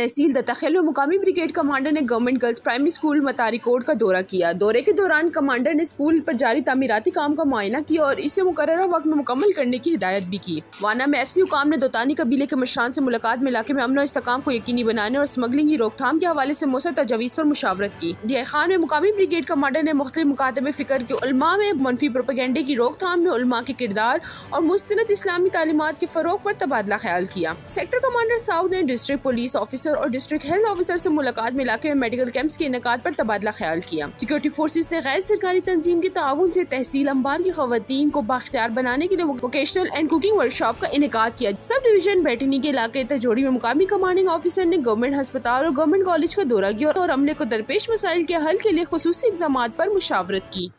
तहसील दत्ताखेल में मुकामी brigade commander ने government girls primary school Matari Kot का दौरा किया। दौरे के दौरान कमांडर ने स्कूल पर जारी तमीराती काम का मुआयना किया और इसे मुकर वक्त में मुकम्मल करने की हिदायत भी की। वाना में एफ़ सी हुकाम ने दोतानी कबीले के मशरान से मुलाकात में इलाके में अमन इसकाम को यकीनी बनाने और स्मगलिंग की रोकथाम के हवाले से मौसर तजावीज़ पर मुशावरत की। डी खान में मुकामी ब्रिगेड कमांडर ने मुख्तु मुकादमे फ़िक्र के उलमा में मनफी प्रोपेगेंडे की रोकथाम में उलमा के किरदार और मुस्ंद इस्लामी तालीमत के फरोग पर तबादला ख्याल किया। सेक्टर कमांडर साउथ ने डिस्ट्रिक्ट पुलिस ऑफिसर और डिस्ट्रिक्ट हेल्थ ऑफिसर से मुलाकात में इलाके में मेडिकल कैंप्स के इनका पर तबादला ख्याल किया। सिक्योरिटी फोर्सेज ने गैर सरकारी तंजीम के ताउन से तहसील अंबार की खवतिन को बाख्तियार बनाने के लिए वोकेशनल एंड कुकिंग वर्कशॉप का इनका किया। सब डिवीज़न बैठनी के इलाके तजोड़ी में मुकामी कमांडिंग ऑफिसर ने गवर्नमेंट अस्पताल और गवर्नमेंट कॉलेज का दौरा किया और अमले को दरपेश मसाइल के हल के लिए खसूस इकदाम आरोप मुशावरत की।